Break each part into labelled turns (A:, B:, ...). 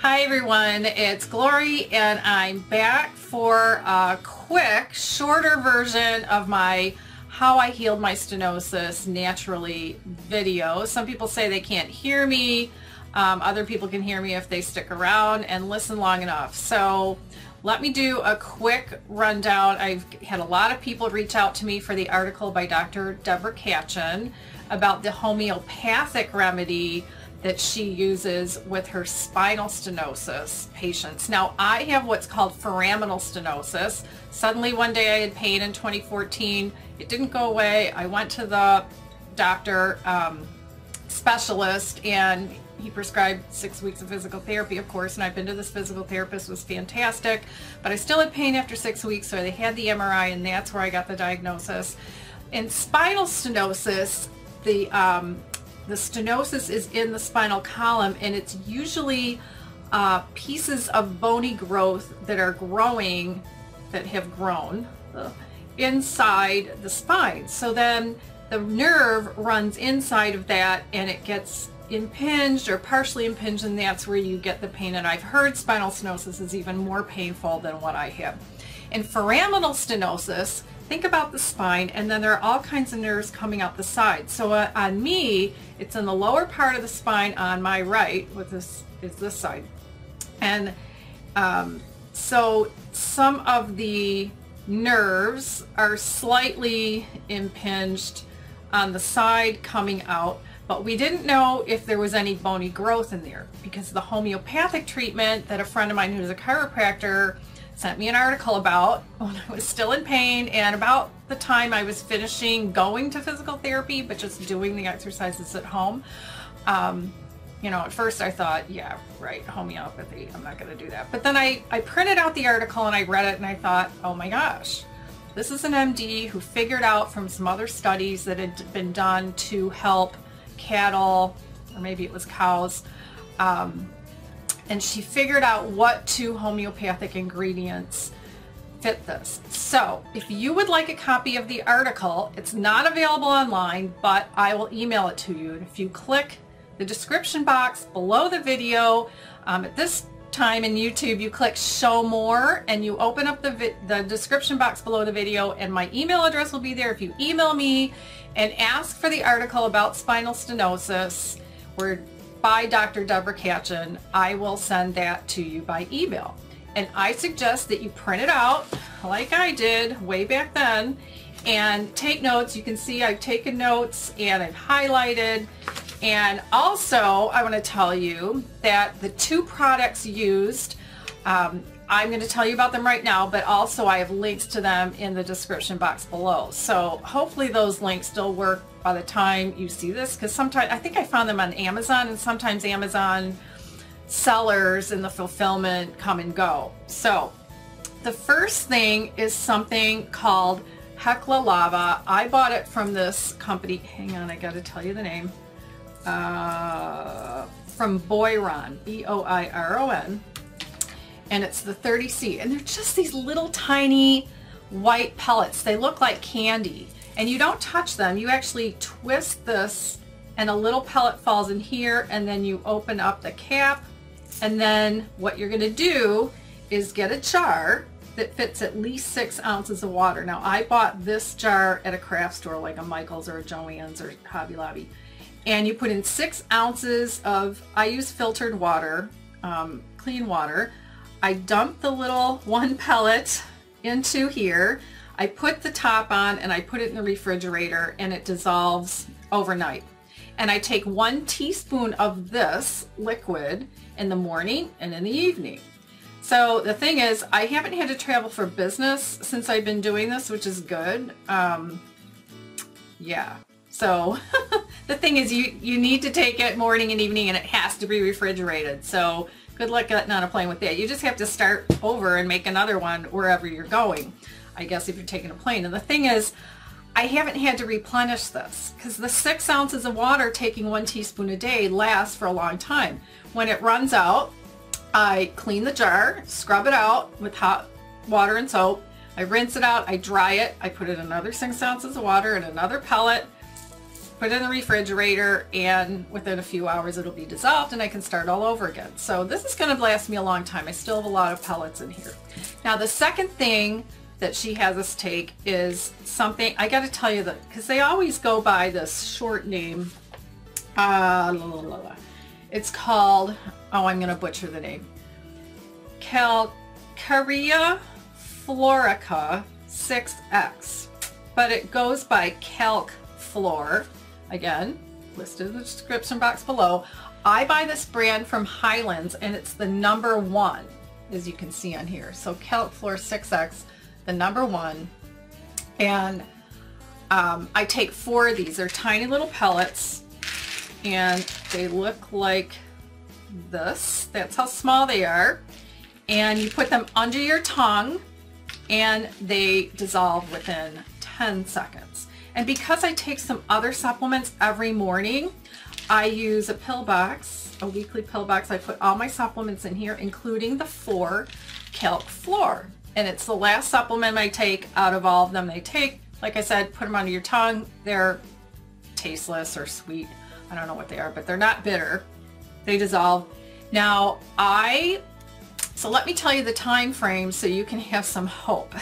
A: Hi everyone, it's Glory and I'm back for a quick, shorter version of my how I healed my stenosis naturally video. Some people say they can't hear me. Um, other people can hear me if they stick around and listen long enough. So let me do a quick rundown. I've had a lot of people reach out to me for the article by Dr. Deborah Katchen about the homeopathic remedy that she uses with her spinal stenosis patients. Now I have what's called foraminal stenosis. Suddenly one day I had pain in 2014. It didn't go away. I went to the doctor um, specialist and he prescribed six weeks of physical therapy, of course, and I've been to this physical therapist, was fantastic, but I still had pain after six weeks, so they had the MRI, and that's where I got the diagnosis. In spinal stenosis, the um, the stenosis is in the spinal column, and it's usually uh, pieces of bony growth that are growing, that have grown inside the spine. So then the nerve runs inside of that, and it gets impinged or partially impinged and that's where you get the pain and I've heard spinal stenosis is even more painful than what I have. In foraminal stenosis, think about the spine and then there are all kinds of nerves coming out the side. So uh, on me, it's in the lower part of the spine on my right, with this is this side. And um, so some of the nerves are slightly impinged on the side coming out but we didn't know if there was any bony growth in there because the homeopathic treatment that a friend of mine who's a chiropractor sent me an article about when I was still in pain and about the time I was finishing going to physical therapy but just doing the exercises at home. Um, you know, at first I thought, yeah, right, homeopathy, I'm not going to do that. But then I, I printed out the article and I read it and I thought, oh my gosh, this is an MD who figured out from some other studies that had been done to help cattle, or maybe it was cows. Um, and she figured out what two homeopathic ingredients fit this. So if you would like a copy of the article, it's not available online, but I will email it to you. And if you click the description box below the video, um, at this time in YouTube, you click show more and you open up the, the description box below the video and my email address will be there. If you email me and ask for the article about spinal stenosis where by Dr. Deborah Katchen, I will send that to you by email. And I suggest that you print it out like I did way back then and take notes. You can see I've taken notes and I've highlighted and also, I want to tell you that the two products used, um, I'm going to tell you about them right now, but also I have links to them in the description box below. So hopefully those links still work by the time you see this, because sometimes, I think I found them on Amazon, and sometimes Amazon sellers in the fulfillment come and go. So the first thing is something called Hekla Lava. I bought it from this company. Hang on, I got to tell you the name uh, from Boiron, B-O-I-R-O-N, and it's the 30C. And they're just these little tiny white pellets. They look like candy. And you don't touch them. You actually twist this and a little pellet falls in here and then you open up the cap and then what you're going to do is get a jar that fits at least six ounces of water. Now I bought this jar at a craft store like a Michael's or a Joann's or Hobby Lobby and you put in six ounces of, I use filtered water, um, clean water. I dump the little one pellet into here. I put the top on and I put it in the refrigerator and it dissolves overnight. And I take one teaspoon of this liquid in the morning and in the evening. So the thing is, I haven't had to travel for business since I've been doing this, which is good. Um, yeah, so the thing is you, you need to take it morning and evening and it has to be refrigerated. So good luck getting on a plane with that. You just have to start over and make another one wherever you're going. I guess if you're taking a plane. And the thing is, I haven't had to replenish this because the six ounces of water taking one teaspoon a day lasts for a long time. When it runs out, I clean the jar, scrub it out with hot water and soap. I rinse it out, I dry it, I put in another six ounces of water and another pellet, put it in the refrigerator, and within a few hours it'll be dissolved and I can start all over again. So this is going to last me a long time. I still have a lot of pellets in here. Now the second thing that she has us take is something, I got to tell you that, because they always go by this short name. Uh, la, la, la, it's called, oh, I'm going to butcher the name. Calcarea Fluorica 6X. But it goes by Calc Fluor. Again, listed in the description box below. I buy this brand from Hyland's and it's the number one, as you can see on here. So Calc Fluor 6X, the number one. And um, I take four of these. They're tiny little pellets and they look like this. That's how small they are. And you put them under your tongue and they dissolve within 10 seconds. And because I take some other supplements every morning, I use a pill box, a weekly pill box. I put all my supplements in here, including the four Calc Fluor. And it's the last supplement I take out of all of them they take. Like I said, put them under your tongue. They're tasteless or sweet. I don't know what they are, but they're not bitter. They dissolve. Now, I so let me tell you the time frame so you can have some hope.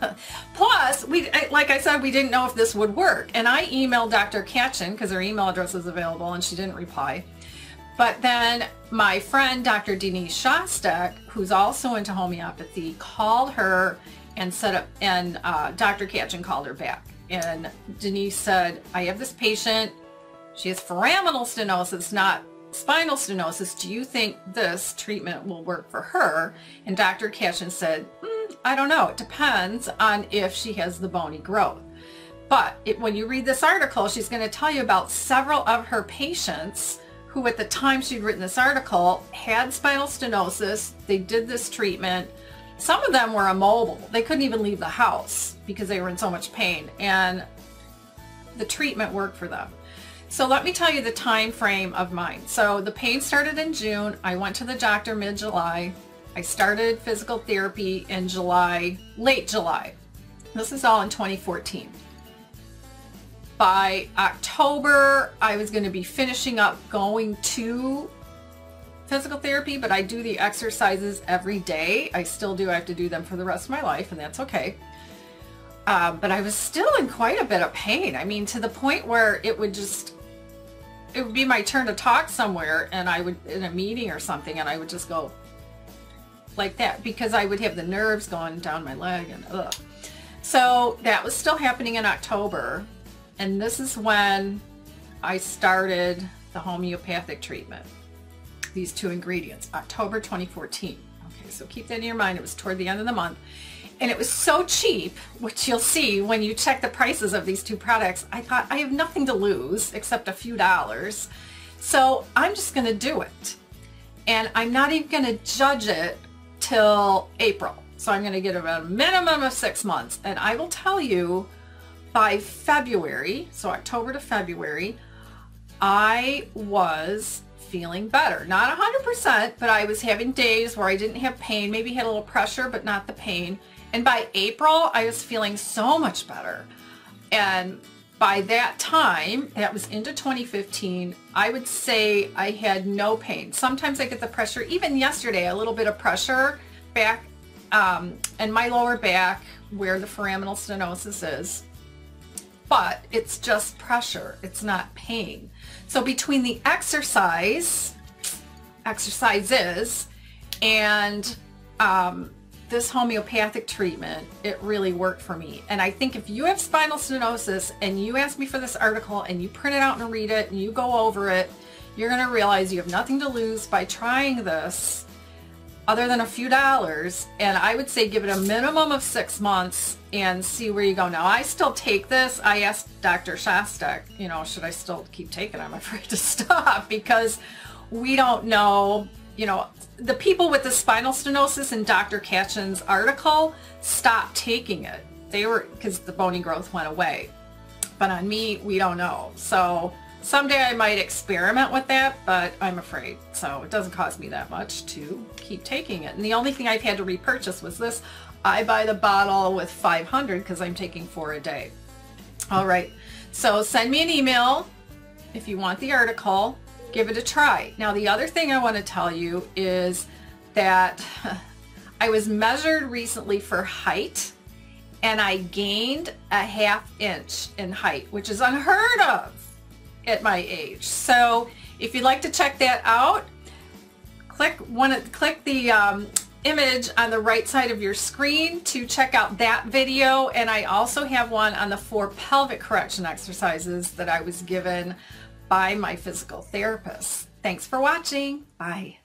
A: Plus, we like I said, we didn't know if this would work. And I emailed Dr. Katchen because her email address was available and she didn't reply. But then my friend, Dr. Denise Shostek, who's also into homeopathy, called her and set up, and uh, Dr. Katchen called her back. And Denise said, I have this patient. She has foraminal stenosis, not spinal stenosis, do you think this treatment will work for her? And Dr. Katchen said, mm, I don't know. It depends on if she has the bony growth. But it, when you read this article, she's going to tell you about several of her patients who at the time she'd written this article had spinal stenosis. They did this treatment. Some of them were immobile. They couldn't even leave the house because they were in so much pain. And the treatment worked for them. So let me tell you the time frame of mine. So the pain started in June. I went to the doctor mid-July. I started physical therapy in July, late July. This is all in 2014. By October, I was going to be finishing up going to physical therapy, but I do the exercises every day. I still do. I have to do them for the rest of my life, and that's okay. Um, but I was still in quite a bit of pain. I mean, to the point where it would just, it would be my turn to talk somewhere and I would, in a meeting or something, and I would just go like that because I would have the nerves going down my leg and ugh. So that was still happening in October. And this is when I started the homeopathic treatment. These two ingredients, October 2014. Okay, so keep that in your mind. It was toward the end of the month and it was so cheap, which you'll see when you check the prices of these two products. I thought I have nothing to lose except a few dollars. So I'm just going to do it. And I'm not even going to judge it till April. So I'm going to get about a minimum of six months. And I will tell you by February, so October to February, I was feeling better. Not 100%, but I was having days where I didn't have pain, maybe had a little pressure, but not the pain. And by April, I was feeling so much better. And by that time, that was into 2015, I would say I had no pain. Sometimes I get the pressure, even yesterday, a little bit of pressure back um, and my lower back where the foraminal stenosis is. But it's just pressure. It's not pain. So between the exercise, exercises, and um, this homeopathic treatment, it really worked for me. And I think if you have spinal stenosis and you ask me for this article and you print it out and read it and you go over it, you're going to realize you have nothing to lose by trying this other than a few dollars. And I would say give it a minimum of six months and see where you go. Now, I still take this. I asked Dr. Shostek, you know, should I still keep taking it? I'm afraid to stop because we don't know you know, the people with the spinal stenosis in Dr. Katchen's article stopped taking it. They were, because the bony growth went away. But on me, we don't know. So someday I might experiment with that, but I'm afraid. So it doesn't cost me that much to keep taking it. And the only thing I've had to repurchase was this. I buy the bottle with 500 because I'm taking four a day. All right. So send me an email if you want the article, give it a try. Now the other thing I want to tell you is that I was measured recently for height and I gained a half inch in height, which is unheard of at my age. So if you'd like to check that out, click one, click the um, image on the right side of your screen to check out that video. And I also have one on the four pelvic correction exercises that I was given by my physical therapist. Thanks for watching. Bye.